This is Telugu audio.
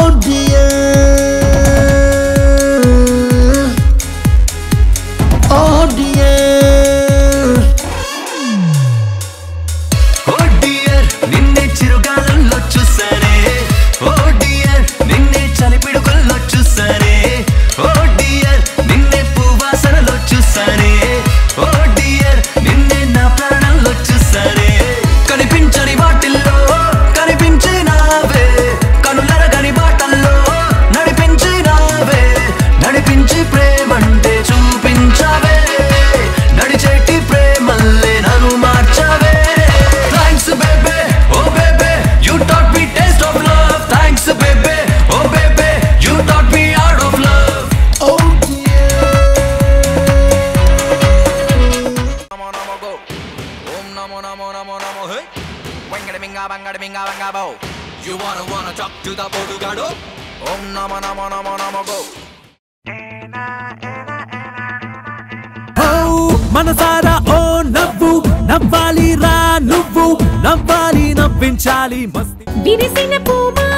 Don't be మనసారా ఓ నవ్వు నవ్వాలి రా నువ్వు నవ్వాలి నవ్వించాలి మస్తి విరిసిన పూమాల